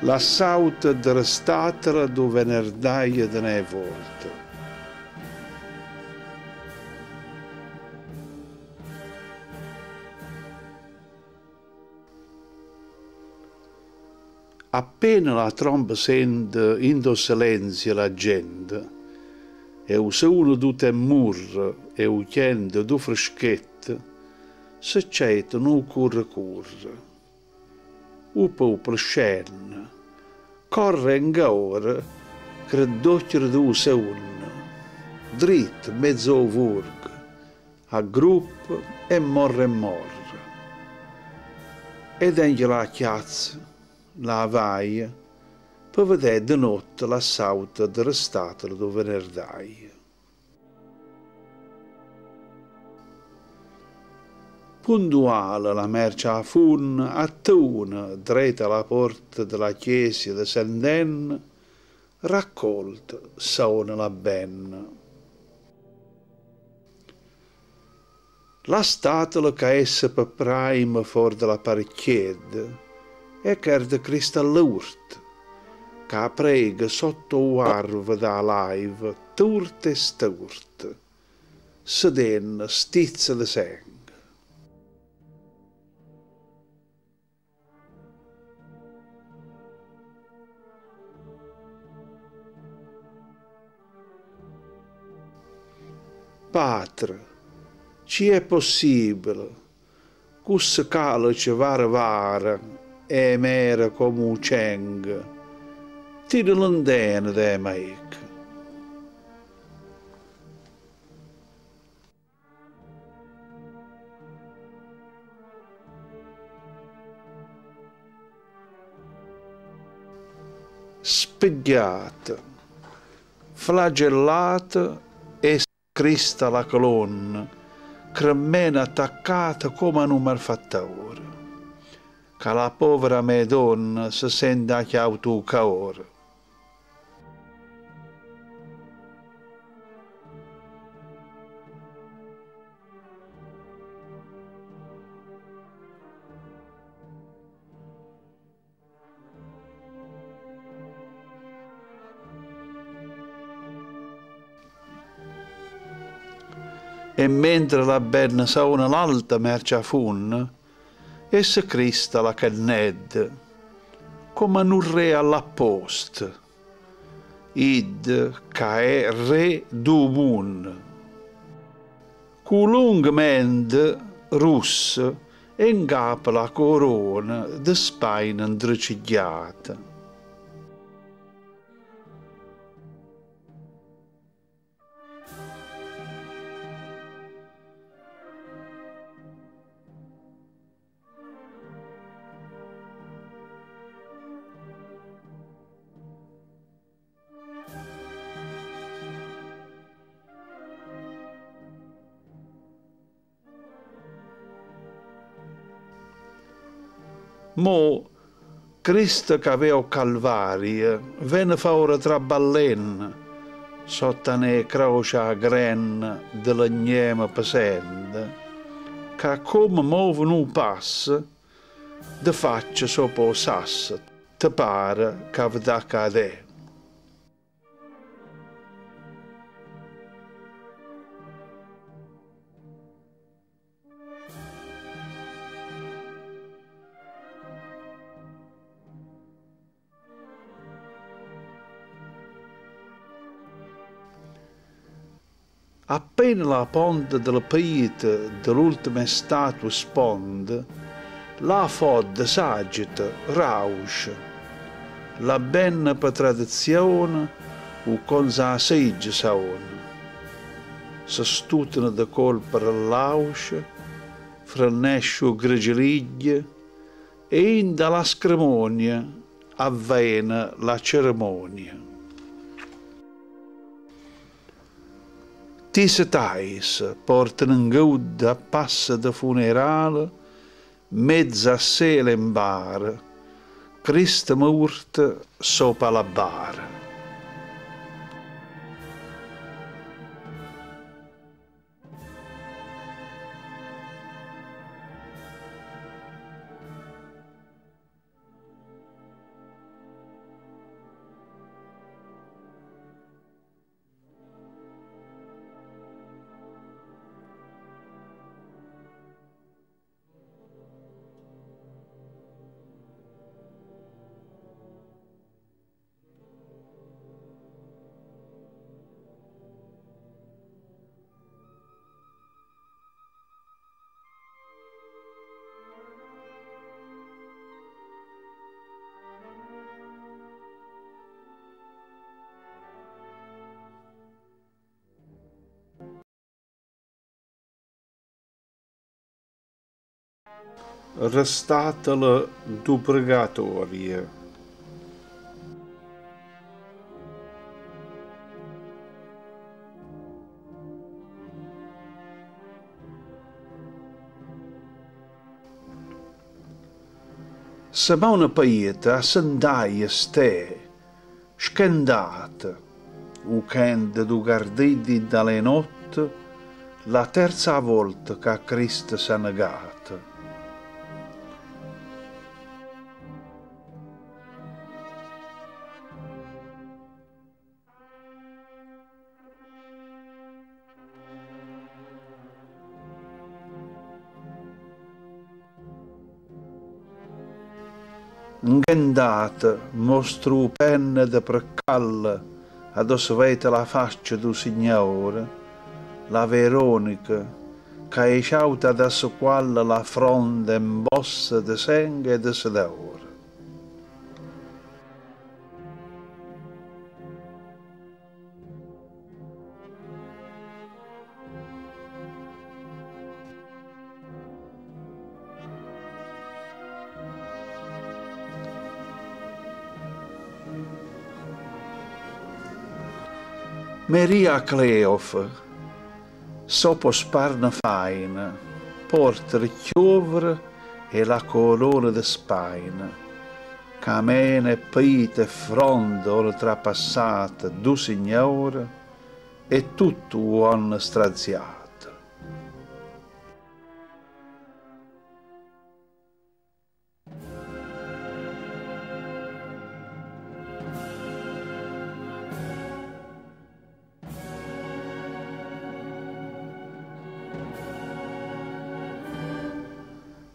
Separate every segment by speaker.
Speaker 1: la sauta della statera do venerdai de ne volta. Appena la tromba sente in do silenzio la gente, e se uno du temur e u chiende du freschet, se c'è non curre curre. U po prescen, corre in gaur, credocchio du se un, drit mezzo vurg, a gruppo e morre morre. Ed anche la chiazza, la vaia, per vedere di notte la sauta della statua do venerdai. Puntuale la merce a fun, a tuna, dreta alla porta della chiesa di Senden, raccolta suona la benna. La statua che essa per prima fuori dalla parecchietta è che di cristallurta, che prega sotto l'arve da live, turte e sturte, sedenne stizza di sangue. Patre, ci è possibile, cus calice vara vara, e mera come un ceng, tira lontano da maic. Spigliata, flagellata crista la colonna, cremmena attaccata come un malfattore, che la povera Madonna si sente chiauto caore. E mentre la benna sauna l'alta merce a fun, essa crista la canned, come un re all'appost, id ca è re du mun. Cu lung mend russ engapa la corona de spaina indricigliata. Mo Cristo che aveva Calvario venne ora tra ballen sotto ne croce a gren dell'agnema pesente che come muove un passo de faccia sopra il sasso te pare che vada cadere. Appena la ponte della pietra dell'ultima statua sponde, la fod s'agita, rauscia. La benna per tradizione, u con sa seggia saona. Se stutano da colpa l'auscia, frenesce grigiliglie, e in dalla scrimonia avvena la cerimonia. Tisse tais portano in gauda passa da funerale, mezza sela in bar, Cristo morta sopra la bara. Restatele do purgatorio. Simona Paieta s'andaia ste, scandata, u kende du gardidi dalle notte, la terza volta che Cristo s'ha negato. Ngandate mostro penne de precalle addosso vete la faccia du Signore, la Veronica, che è sciauta da su quale la fronte imbossa de sangue e de sedore. Maria Cleof, sopo sparna faina, porta chiovre e la corona de spaina, camene, pite, fronde, oltrapassata, du Signore, e tutto uomo straziato.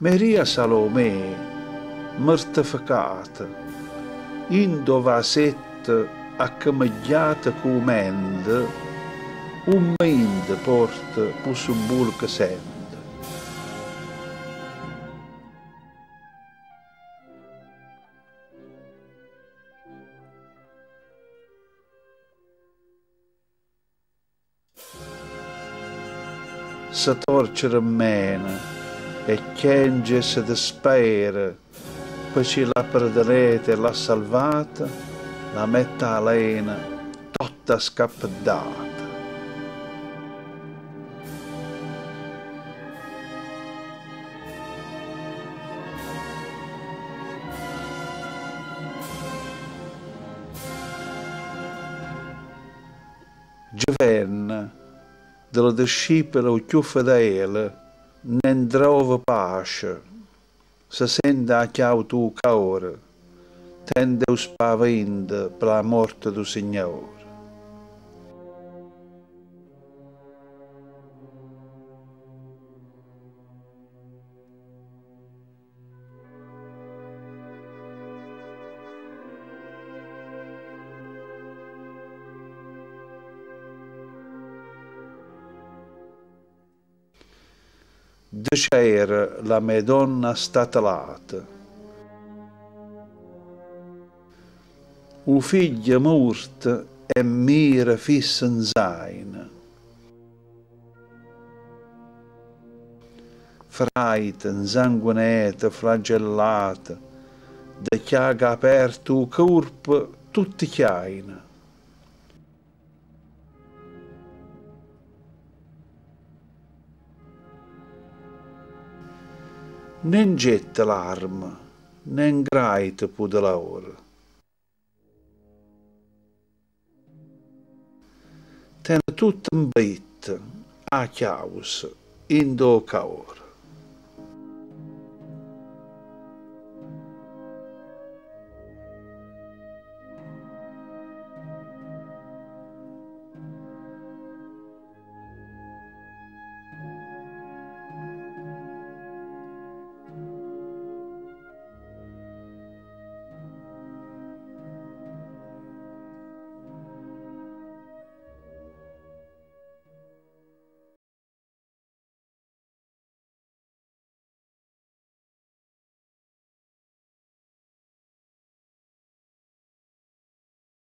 Speaker 1: Maria Salome, mortificata, indo va sette accamagliata comende, un mente porta pus un bul che sente. Se torcere mena, e chienge de spera, poi ci la perderete la salvata, la metta lena, tutta scappata. Giovanna, della discepolo più fedele, non trova pace, se sente a chiau tu caore, tende o spavento per la morte do Signore. Dicere la Madonna statalata. U figlio morto e mira fissa in zaina. Fraita, insanguinata, flagellata, da chiaga aperto il corpo, tutti chiaina. Nen getta l'arma, nen graita pu de l'ora. Ten tut bit, a chiaus, in do caor.